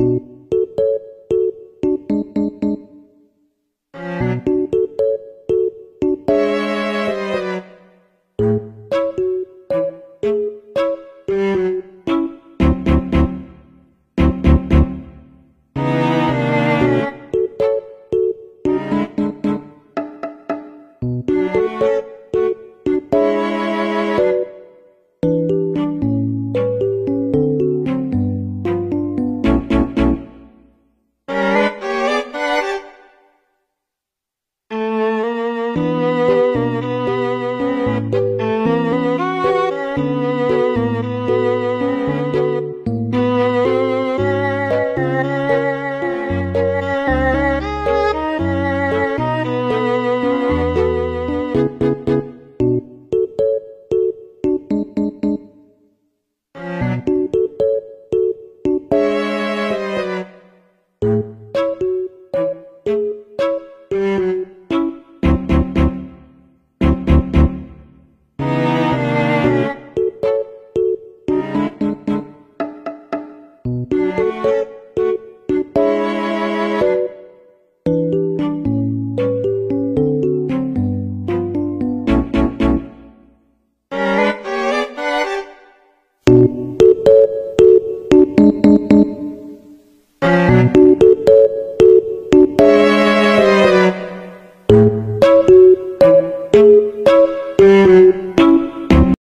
Música Música